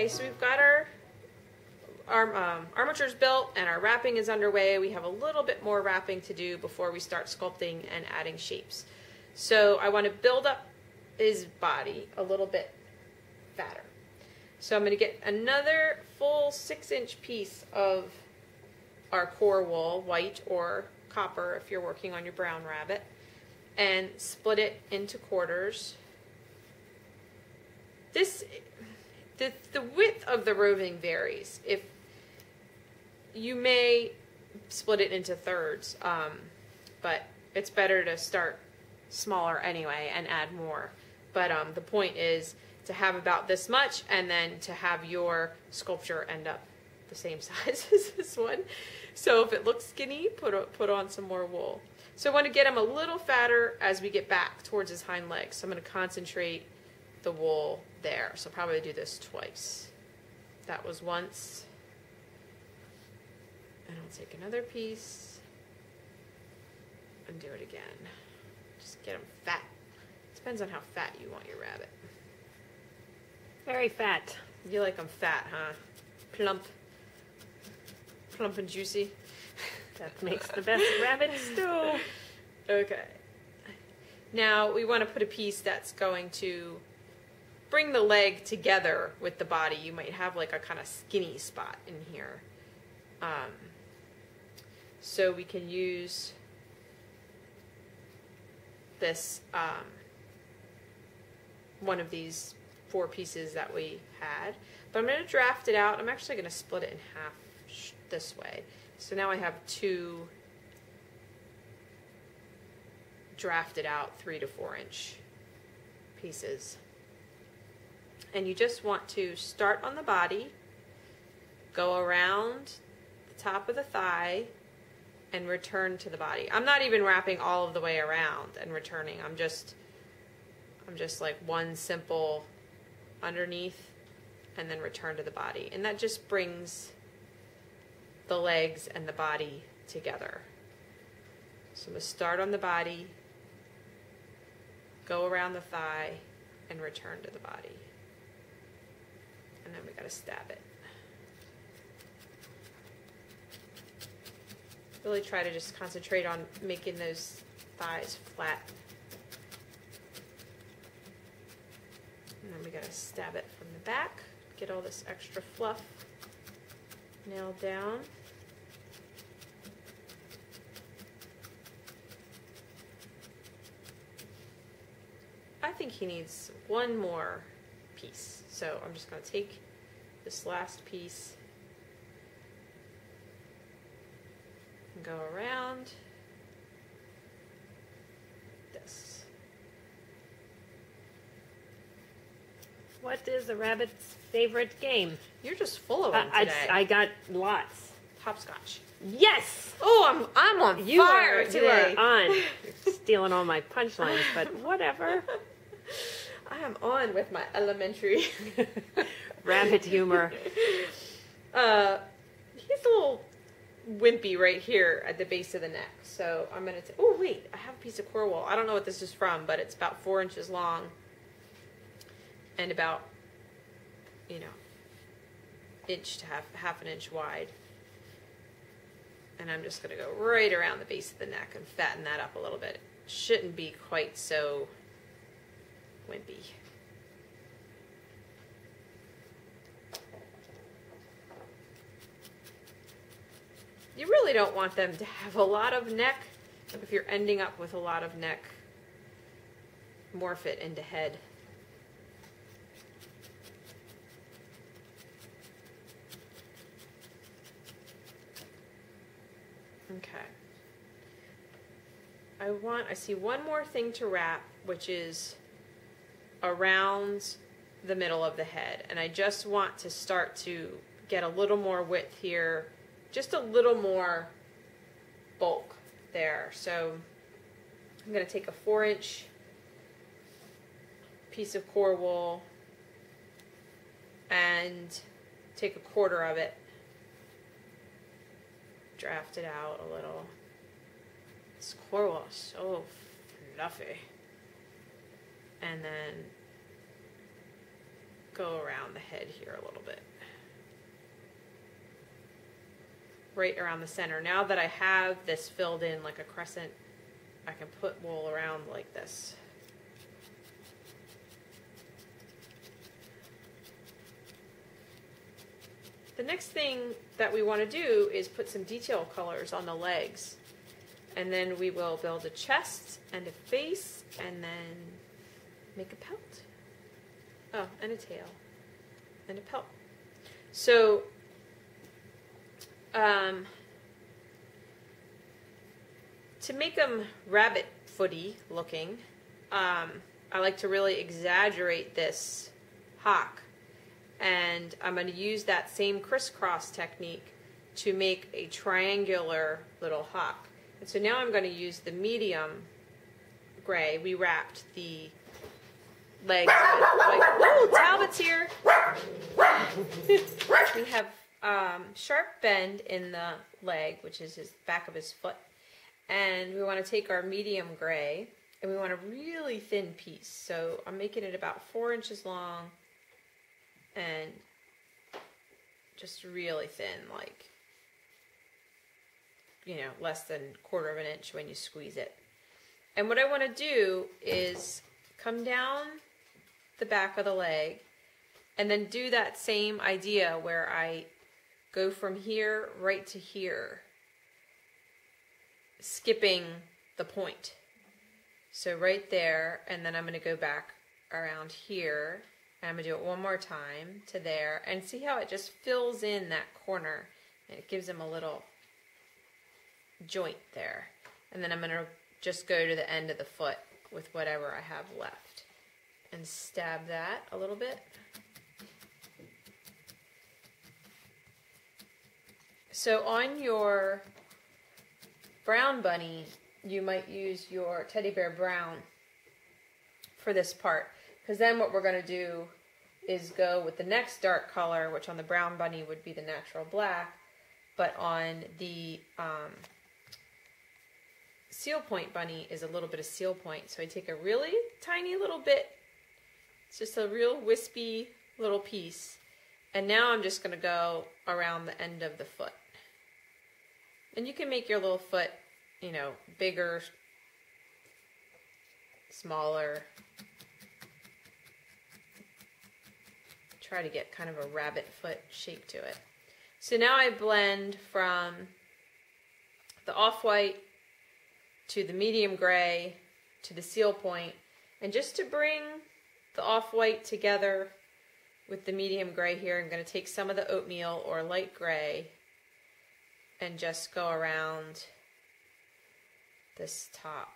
Okay, so we've got our our um, armature's built and our wrapping is underway. We have a little bit more wrapping to do before we start sculpting and adding shapes. So I want to build up his body a little bit fatter. So I'm going to get another full six inch piece of our core wool, white or copper if you're working on your brown rabbit, and split it into quarters. This, the, the width of the roving varies. If you may split it into thirds, um, but it's better to start smaller anyway and add more. But um, the point is to have about this much and then to have your sculpture end up the same size as this one. So if it looks skinny, put, put on some more wool. So I want to get him a little fatter as we get back towards his hind legs. So I'm going to concentrate the wool there. So probably do this twice. That was once. And I'll take another piece and do it again. Just get them fat. Depends on how fat you want your rabbit. Very fat. You like them fat, huh? Plump. Plump and juicy. That makes the best rabbit stew. Okay. Now we want to put a piece that's going to bring the leg together with the body. You might have like a kind of skinny spot in here. Um, so we can use this, um, one of these four pieces that we had. But I'm going to draft it out. I'm actually going to split it in half this way. So now I have two drafted out three to four inch pieces. And you just want to start on the body, go around the top of the thigh, and return to the body. I'm not even wrapping all of the way around and returning. I'm just I'm just like one simple underneath and then return to the body. And that just brings the legs and the body together. So I'm going to start on the body, go around the thigh, and return to the body. And then we got to stab it. Really try to just concentrate on making those thighs flat. And then we gotta stab it from the back, get all this extra fluff nailed down. I think he needs one more piece. So I'm just gonna take this last piece and go around this. What is the rabbit's favorite game? You're just full of them I, today. I, I got lots. Hopscotch. Yes! Oh, I'm I'm on You fire are, today. you are on. You're stealing all my punchlines, but whatever. Am on with my elementary Rabbit humor. Uh, he's a little wimpy right here at the base of the neck. So I'm gonna. T- oh wait, I have a piece of core wool. I don't know what this is from, but it's about four inches long and about, you know, inch to half half an inch wide. And I'm just gonna go right around the base of the neck and fatten that up a little bit. It shouldn't be quite so wimpy. You really don't want them to have a lot of neck. If you're ending up with a lot of neck, morph it into head. Okay. I want, I see one more thing to wrap, which is around the middle of the head. And I just want to start to get a little more width here, just a little more bulk there. So I'm going to take a four inch piece of core wool and take a quarter of it, draft it out a little. This core wool is so fluffy. And then go around the head here a little bit. Right around the center. Now that I have this filled in like a crescent, I can put wool around like this. The next thing that we want to do is put some detail colors on the legs. And then we will build a chest and a face and then make a pelt. Oh, and a tail and a pelt. So, um, to make them rabbit footy looking, um, I like to really exaggerate this hock. And I'm going to use that same crisscross technique to make a triangular little hock. And so now I'm going to use the medium gray. We wrapped the legs like, oh, Talbot's here. we have um, sharp bend in the leg, which is his back of his foot. And we want to take our medium gray and we want a really thin piece. So I'm making it about four inches long and just really thin, like, you know, less than quarter of an inch when you squeeze it. And what I want to do is come down the back of the leg and then do that same idea where I go from here right to here, skipping the point. So right there, and then I'm going to go back around here and I'm going to do it one more time to there and see how it just fills in that corner and it gives him a little joint there. And then I'm going to just go to the end of the foot with whatever I have left and stab that a little bit. So on your brown bunny, you might use your teddy bear brown for this part. Because then what we're going to do is go with the next dark color, which on the brown bunny would be the natural black, but on the um, seal point bunny is a little bit of seal point. So I take a really tiny little bit, it's just a real wispy little piece, and now I'm just going to go around the end of the foot. And you can make your little foot, you know, bigger, smaller, try to get kind of a rabbit foot shape to it. So now I blend from the off-white to the medium gray to the seal point. And just to bring the off-white together with the medium gray here, I'm going to take some of the oatmeal or light gray and just go around this top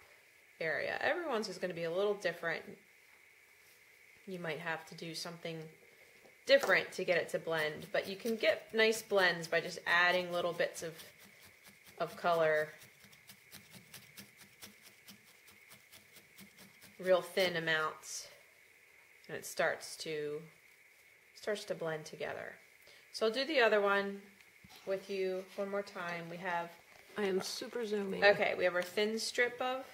area. Everyone's is going to be a little different. You might have to do something different to get it to blend, but you can get nice blends by just adding little bits of, of color. Real thin amounts. And it starts to starts to blend together. So I'll do the other one with you one more time. We have I am super zooming. Okay, we have our thin strip of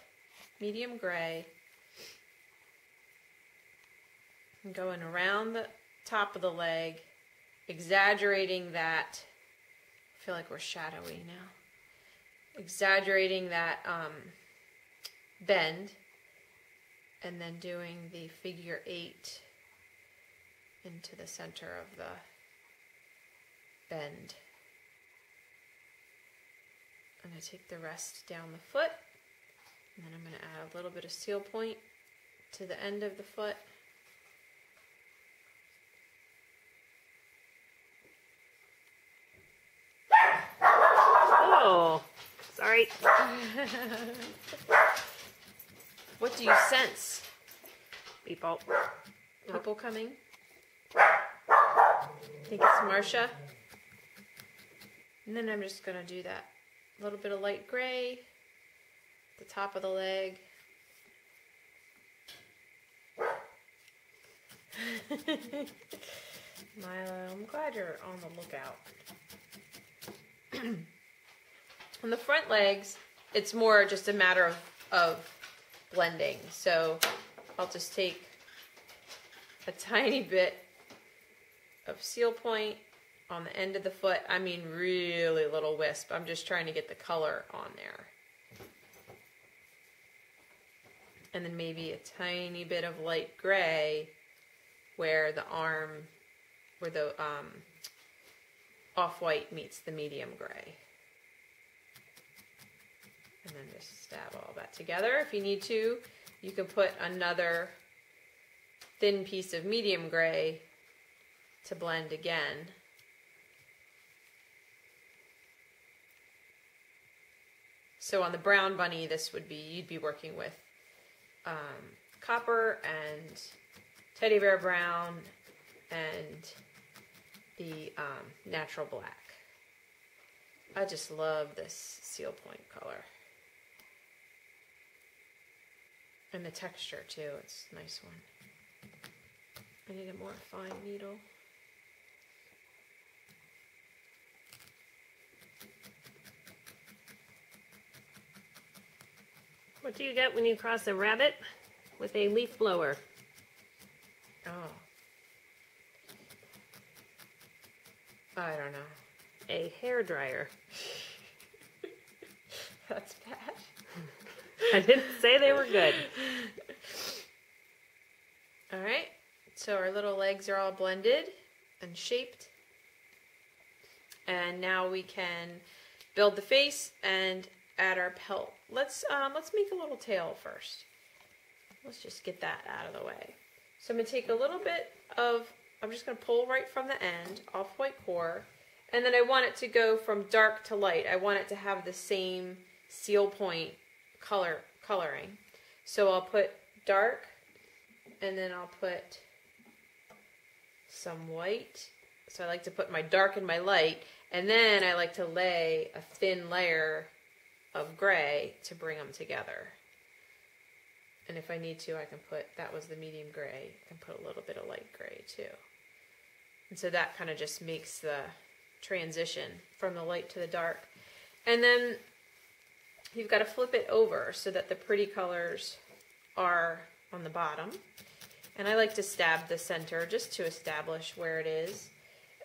medium gray. And going around the top of the leg, exaggerating that. I feel like we're shadowy now. Exaggerating that um, bend, and then doing the figure eight into the center of the bend. I'm going to take the rest down the foot, and then I'm going to add a little bit of seal point to the end of the foot. Oh, sorry. What do you sense? People. People coming? I think it's Marcia. And then I'm just going to do that a little bit of light gray, the top of the leg. Milo, I'm glad you're on the lookout. on the front legs, it's more just a matter of, of blending. So I'll just take a tiny bit of seal point on the end of the foot. I mean, really little wisp. I'm just trying to get the color on there. And then maybe a tiny bit of light gray where the arm, where the um, off-white meets the medium gray. And then just stab all that together. If you need to, you can put another thin piece of medium gray to blend again. So on the brown bunny, this would be, you'd be working with um, copper and teddy bear brown and the um, natural black. I just love this seal point color. And the texture too, it's a nice one. I need a more fine needle. What do you get when you cross a rabbit with a leaf blower? Oh. I don't know. A hair dryer. That's bad. I didn't say they were good. All right. So our little legs are all blended and shaped. And now we can build the face and add our pelt. Let's um, let's make a little tail first. Let's just get that out of the way. So I'm gonna take a little bit of, I'm just gonna pull right from the end, off-white core, and then I want it to go from dark to light. I want it to have the same seal point color coloring. So I'll put dark, and then I'll put some white. So I like to put my dark and my light, and then I like to lay a thin layer of gray to bring them together. And if I need to, I can put, that was the medium gray, I can put a little bit of light gray too. And so that kind of just makes the transition from the light to the dark. And then you've got to flip it over so that the pretty colors are on the bottom. And I like to stab the center just to establish where it is.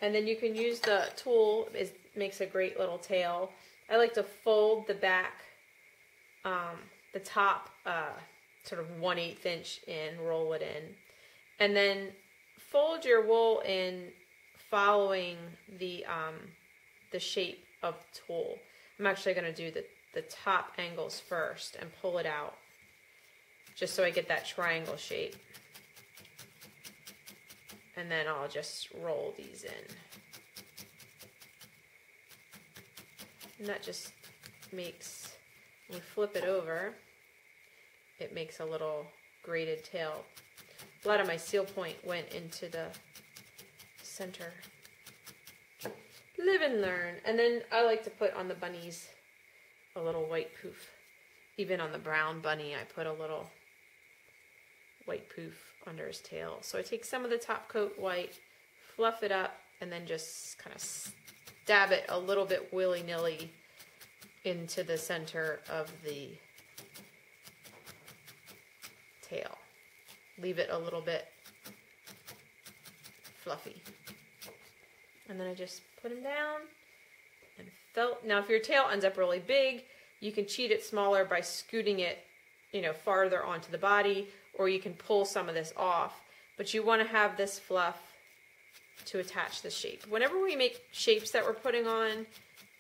And then you can use the tool, it makes a great little tail. I like to fold the back, um, the top uh, sort of 1 8 inch in, roll it in, and then fold your wool in following the, um, the shape of the tool. I'm actually going to do the, the top angles first and pull it out just so I get that triangle shape. And then I'll just roll these in. And that just makes, when we flip it over, it makes a little braided tail. A lot of my seal point went into the center. Live and learn. And then I like to put on the bunnies a little white poof. Even on the brown bunny, I put a little white poof under his tail. So I take some of the top coat white, fluff it up, and then just kind of dab it a little bit willy-nilly into the center of the tail. Leave it a little bit fluffy. And then I just put them down felt. Now, if your tail ends up really big, you can cheat it smaller by scooting it, you know, farther onto the body, or you can pull some of this off. But you want to have this fluff to attach the shape. Whenever we make shapes that we're putting on,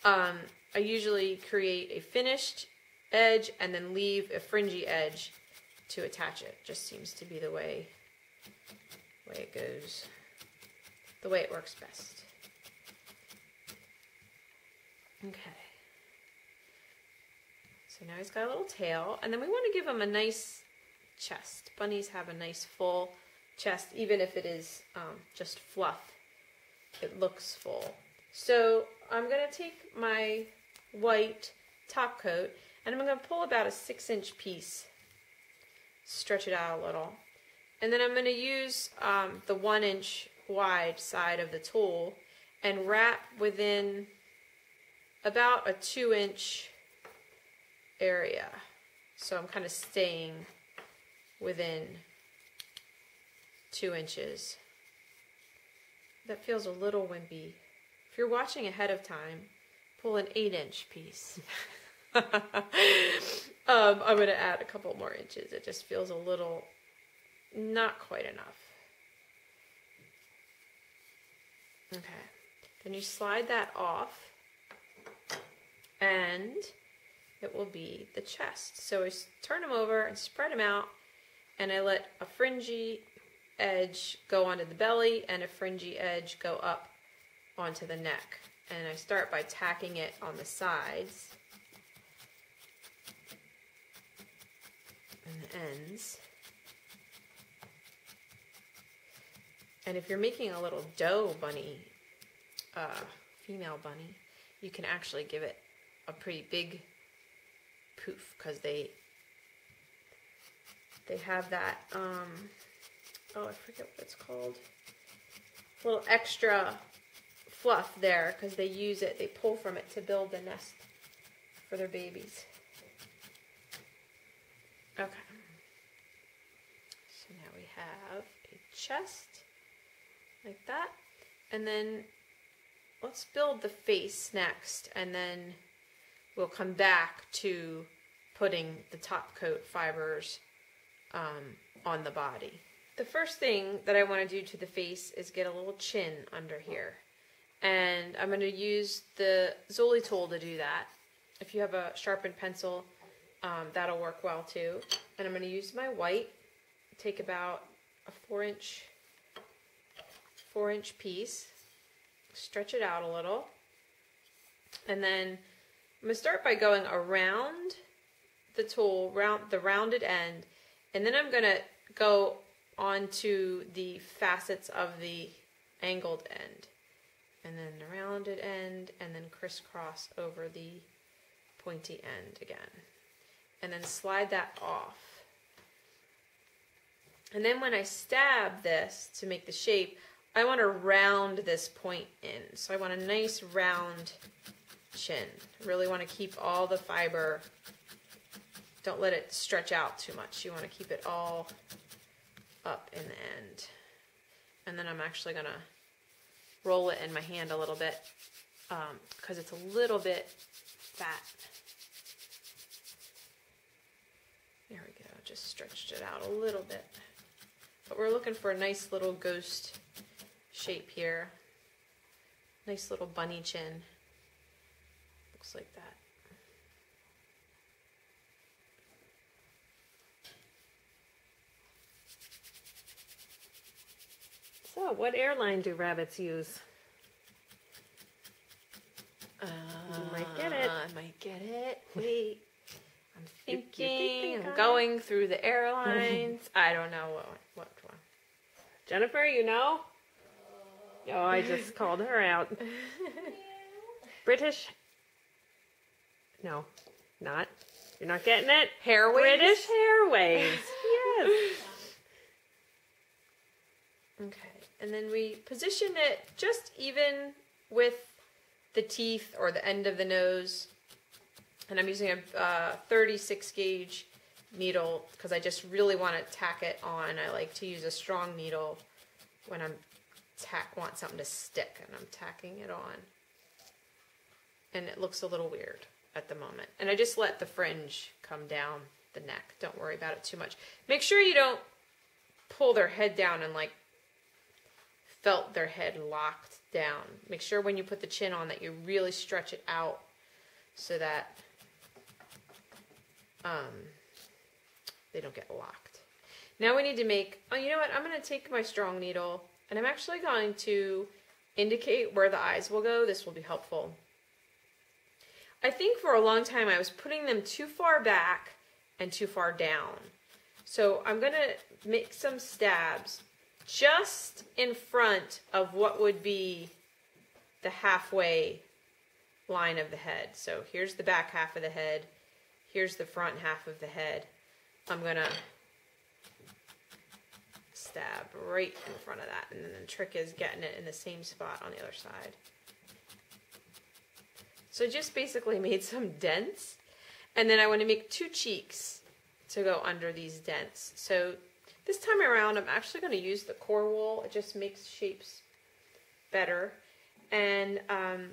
um, I usually create a finished edge and then leave a fringy edge to attach it. Just seems to be the way, way it goes, the way it works best. Okay. So now he's got a little tail, and then we want to give him a nice chest. Bunnies have a nice full chest, even if it is um, just fluff. It looks full. So I'm going to take my white top coat and I'm going to pull about a six inch piece, stretch it out a little. And then I'm going to use um, the one inch wide side of the tool and wrap within about a two inch area. So I'm kind of staying within two inches that feels a little wimpy. If you're watching ahead of time, pull an eight inch piece. um, I'm to add a couple more inches. It just feels a little not quite enough. Okay. Then you slide that off and it will be the chest. So I turn them over and spread them out and I let a fringy edge go onto the belly and a fringy edge go up onto the neck. And I start by tacking it on the sides and the ends. And if you're making a little doe bunny, uh, female bunny, you can actually give it a pretty big poof because they they have that um, oh I forget what it's called. Little extra fluff there because they use it they pull from it to build the nest for their babies. Okay. So now we have a chest like that. And then let's build the face next and then we'll come back to putting the top coat fibers um, on the body. The first thing that I want to do to the face is get a little chin under here. And I'm going to use the Zoli tool to do that. If you have a sharpened pencil, um, that'll work well too. And I'm going to use my white, take about a four inch, four inch piece, stretch it out a little, and then I'm going to start by going around the tool, round the rounded end, and then I'm going to go onto the facets of the angled end. And then the rounded end, and then crisscross over the pointy end again. And then slide that off. And then when I stab this to make the shape, I want to round this point in. So I want a nice round chin. Really want to keep all the fiber don't let it stretch out too much. You want to keep it all up in the end. And then I'm actually going to roll it in my hand a little bit because um, it's a little bit fat. There we go, just stretched it out a little bit. But we're looking for a nice little ghost shape here. Nice little bunny chin. Like that. So, what airline do rabbits use? Uh, you might get it. I might get it. Wait. I'm thinking. I'm going through the airlines. I don't know what what one. Jennifer, you know? Oh, I just called her out. British. No, not. You're not getting it. Hairways. British Airways. yes. Okay. And then we position it just even with the teeth or the end of the nose. And I'm using a uh, 36 gauge needle because I just really want to tack it on. I like to use a strong needle when I'm tack want something to stick and I'm tacking it on. And it looks a little weird at the moment. And I just let the fringe come down the neck. Don't worry about it too much. Make sure you don't pull their head down and like felt their head locked down. Make sure when you put the chin on that you really stretch it out so that um, they don't get locked. Now we need to make, oh, you know what? I'm going to take my strong needle and I'm actually going to indicate where the eyes will go. This will be helpful. I think for a long time I was putting them too far back and too far down. So I'm going to make some stabs just in front of what would be the halfway line of the head. So here's the back half of the head. Here's the front half of the head. I'm going to stab right in front of that. And then the trick is getting it in the same spot on the other side. So I just basically made some dents. And then I want to make two cheeks to go under these dents. So this time around, I'm actually going to use the core wool. It just makes shapes better. And um,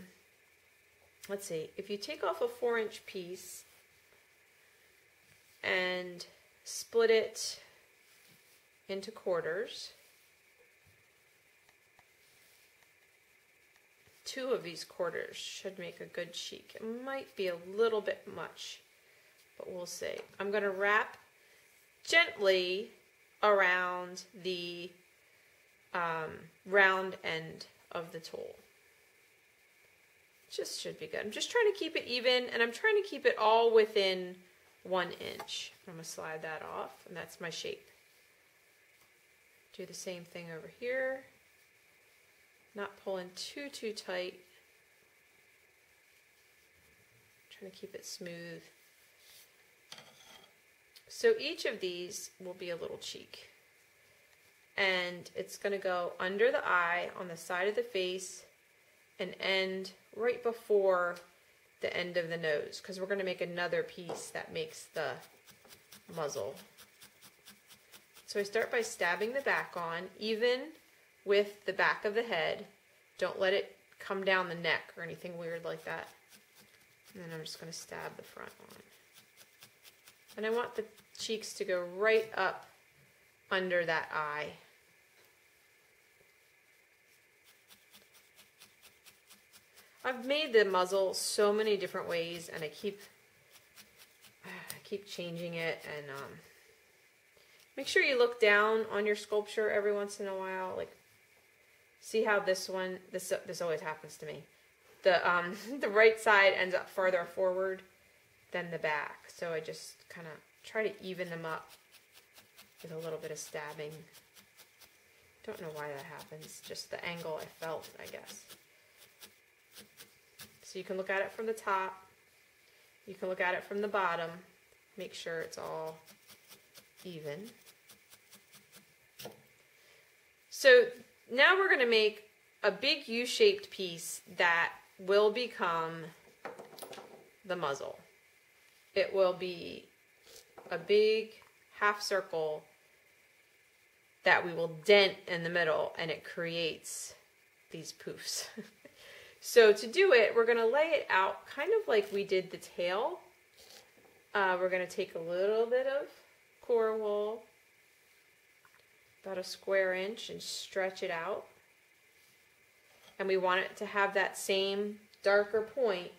let's see, if you take off a four inch piece and split it into quarters, two of these quarters should make a good cheek. It might be a little bit much, but we'll see. I'm going to wrap gently around the um, round end of the tool. Just should be good. I'm just trying to keep it even and I'm trying to keep it all within one inch. I'm going to slide that off and that's my shape. Do the same thing over here. Not pulling too, too tight. Trying to keep it smooth. So each of these will be a little cheek. And it's going to go under the eye on the side of the face and end right before the end of the nose because we're going to make another piece that makes the muzzle. So I start by stabbing the back on, even with the back of the head. Don't let it come down the neck or anything weird like that. And then I'm just going to stab the front on. And I want the cheeks to go right up under that eye. I've made the muzzle so many different ways and I keep I keep changing it and um, make sure you look down on your sculpture every once in a while like see how this one this this always happens to me the um the right side ends up farther forward than the back so I just kind of try to even them up with a little bit of stabbing. Don't know why that happens, just the angle I felt, I guess. So you can look at it from the top, you can look at it from the bottom, make sure it's all even. So now we're going to make a big U-shaped piece that will become the muzzle. It will be a big half circle that we will dent in the middle and it creates these poofs. so to do it, we're going to lay it out kind of like we did the tail. Uh, we're going to take a little bit of core wool, about a square inch, and stretch it out. And we want it to have that same darker point.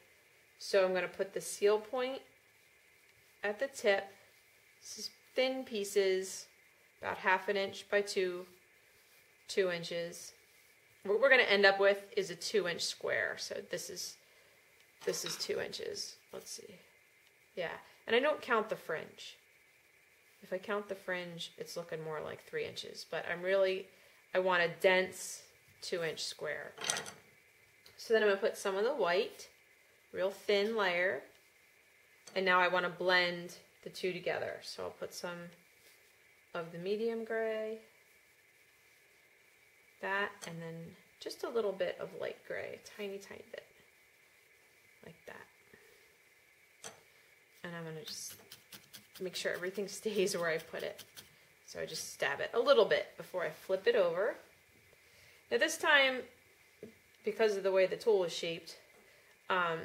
So I'm going to put the seal point at the tip this is thin pieces, about half an inch by two, two inches. What we're going to end up with is a two inch square. So this is, this is two inches. Let's see. Yeah. And I don't count the fringe. If I count the fringe, it's looking more like three inches, but I'm really, I want a dense two inch square. So then I'm gonna put some of the white, real thin layer, and now I wanna blend the two together. So I'll put some of the medium gray, that, and then just a little bit of light gray, tiny, tiny bit, like that. And I'm gonna just make sure everything stays where I put it. So I just stab it a little bit before I flip it over. Now this time, because of the way the tool is shaped, um,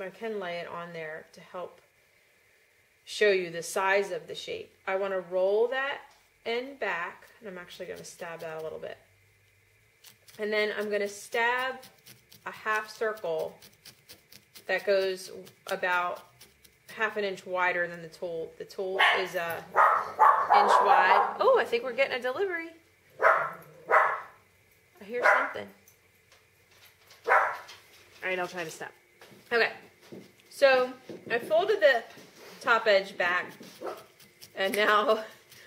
I can lay it on there to help show you the size of the shape. I want to roll that end back, and I'm actually going to stab that a little bit. And then I'm going to stab a half circle that goes about half an inch wider than the tool. The tool is a inch wide. Oh, I think we're getting a delivery. I hear something. All right, I'll try to stop. Okay, so I folded the top edge back. And now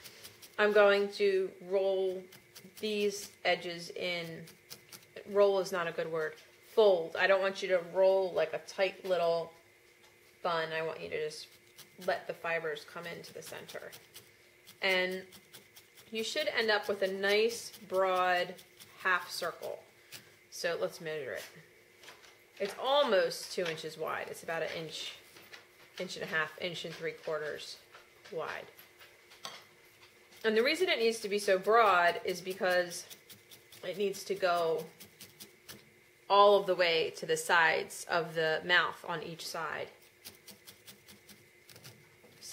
I'm going to roll these edges in. Roll is not a good word. Fold. I don't want you to roll like a tight little bun. I want you to just let the fibers come into the center. And you should end up with a nice broad half circle. So let's measure it. It's almost two inches wide. It's about an inch inch and a half, inch and three quarters wide. And the reason it needs to be so broad is because it needs to go all of the way to the sides of the mouth on each side.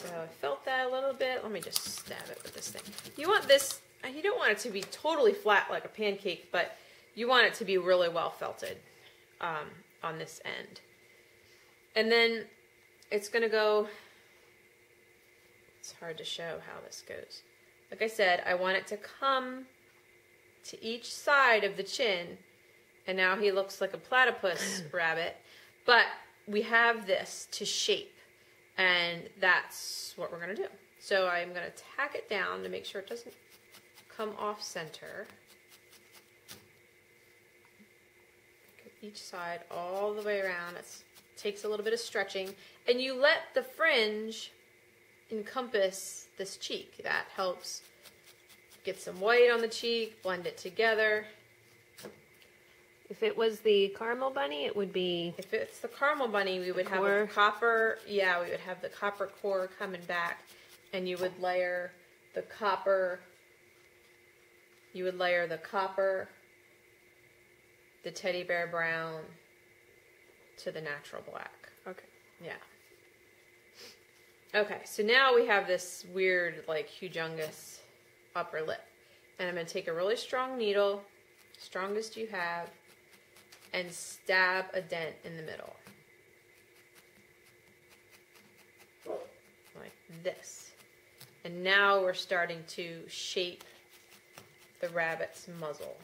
So I felt that a little bit. Let me just stab it with this thing. You want this, you don't want it to be totally flat like a pancake, but you want it to be really well felted um, on this end. And then it's going to go, it's hard to show how this goes. Like I said, I want it to come to each side of the chin. And now he looks like a platypus rabbit. But we have this to shape. And that's what we're going to do. So I'm going to tack it down to make sure it doesn't come off center. each side all the way around. It takes a little bit of stretching. And you let the fringe encompass this cheek. That helps get some white on the cheek, blend it together. If it was the caramel bunny, it would be. If it's the caramel bunny, we would have a copper. Yeah, we would have the copper core coming back, and you would layer the copper. You would layer the copper the teddy bear brown to the natural black. Okay. Yeah. Okay, so now we have this weird, like, humongous upper lip. And I'm going to take a really strong needle, strongest you have, and stab a dent in the middle. Like this. And now we're starting to shape the rabbit's muzzle.